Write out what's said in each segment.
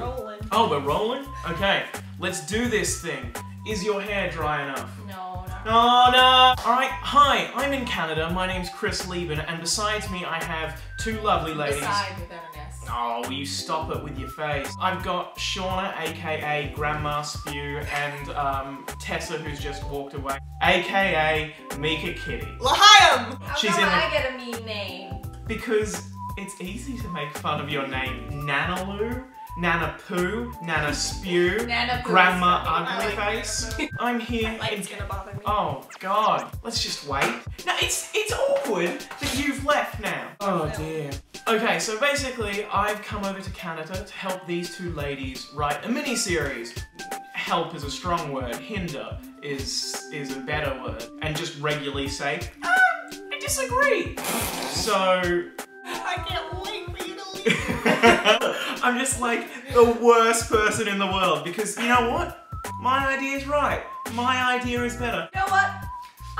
rolling. Oh, we're rolling? Okay, let's do this thing. Is your hair dry enough? No, not Oh no! Alright, hi, I'm in Canada. My name's Chris Leben, and besides me, I have two lovely ladies. Beside without an S. Oh, will you stop it with your face? I've got Shawna, aka Grandma Spew, and um, Tessa, who's just walked away, aka Meeka Kitty. Lahayim! How She's come in the- I get a mean name? Because it's easy to make fun of your name. Nanalew, Nana Poo, Nana Spew, Nana Grandma is funny. I Ugly Face. I'm here in Light's gonna bother me. Oh God, let's just wait. No, it's it's awkward that you've left now. Oh dear. Okay, so basically, I've come over to Canada to help these two ladies write a mini series. Help is a strong word. Hinder is is a better word. And just regularly say, ah, I disagree. So I can't I'm just like the worst person in the world because you know what? My idea is right. My idea is better. You know what?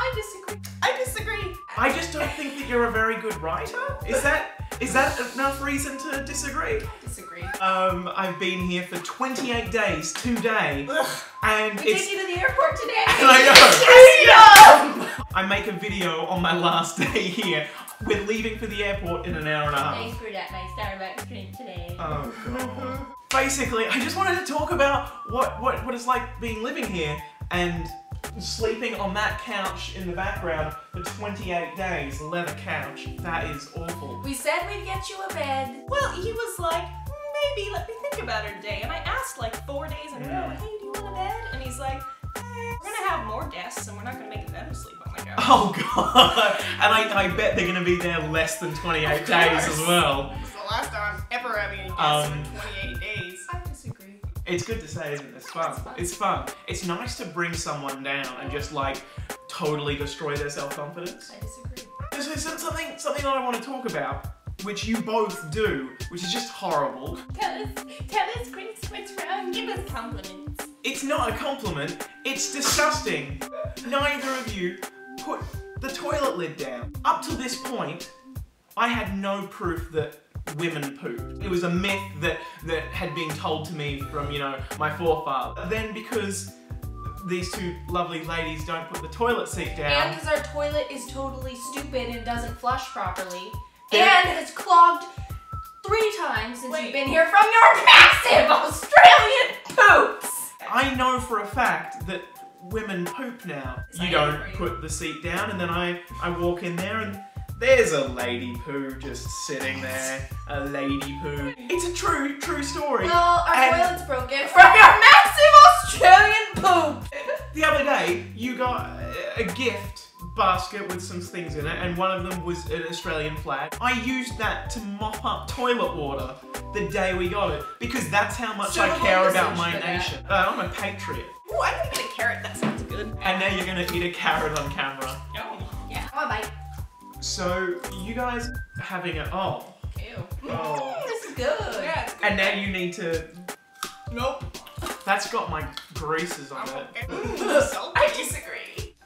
I disagree. I disagree. I just don't think that you're a very good writer. Is that is that enough reason to disagree? I Disagree. Um, I've been here for 28 days today, Ugh. and We it's. take you to the airport today. I know. I make a video on my last day here. We're leaving for the airport in an hour and a half. Thanks for that nice Starbucks drink today. Oh god. Basically, I just wanted to talk about what, what, what it's like being living here and sleeping on that couch in the background for 28 days, a leather couch. That is awful. we said we'd get you a bed. Well, he was like, maybe let me think about it a day. And I asked like four days in a row, Mm. hey, do you want a bed? And he's like, we're gonna have more guests and we're not gonna make them sleep on the couch. Oh god! And I, I bet they're gonna be there less than 28 days as well. It's the last time I'm ever having any guests Um, in 28 days. I disagree. It's good to say, isn't it? It's fun. It's fun. It's fun. It's nice to bring someone down and just like totally destroy their self-confidence. I disagree. This is something something that I want to talk about, which you both do, which is just horrible. Tell us, tell us, Chris, what's wrong? Give us compliments. It's not a compliment, it's disgusting. Neither of you put the toilet lid down. Up to this point, I had no proof that women pooped. It was a myth that, that had been told to me from, you know, my forefather. Then because these two lovely ladies don't put the toilet seat down. And because our toilet is totally stupid and doesn't flush properly. There- and has clogged three times since Wait. you've been here from your massive Australian poops. I know for a fact that women poop now. Is You don't put the seat down, and then I, I walk in there and there's a lady poo just sitting there. A lady poo. It's a true, true story. Well, our And- toilet's broken from your massive Australian poop. The other day, you got a gift basket with some things in it, and one of them was an Australian flag. I used that to mop up toilet water the day we got it because that's how much So I care about my nation. Uh, I'm a patriot. Ooh, I'm gonna get a carrot. That sounds good. And now you're gonna eat a carrot on camera. Yum. Yeah, come on, bite. So you guys having a oh Ew. oh, This is good. Yeah, it's good. and now you need to. Nope. That's got my greases on I'm it. okay. Ooh, so I disagree.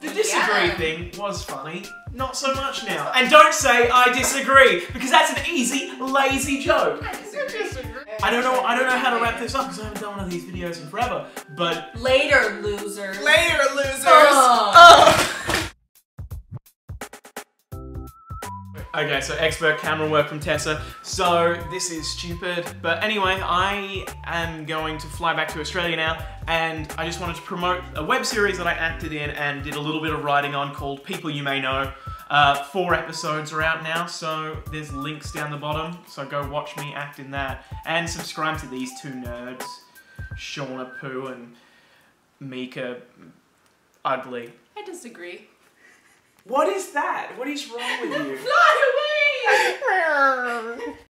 The disagree Yeah. thing was funny, not so much now. And don't say I disagree because that's an easy, lazy joke. I disagree. I don't know. I don't know how to wrap this up because I haven't done one of these videos in forever. But Later, losers. Later, losers. Ugh. Ugh. Okay, so expert camera work from Tessa. So this is stupid. But anyway, I am going to fly back to Australia now, and I just wanted to promote a web series that I acted in and did a little bit of writing on called People You May Know. Uh, four episodes are out now, so there's links down the bottom. So go watch me act in that, and subscribe to these two nerds, Shawna Poo and Meeka Ugly. I disagree. What is that? What is wrong with you? Fly away!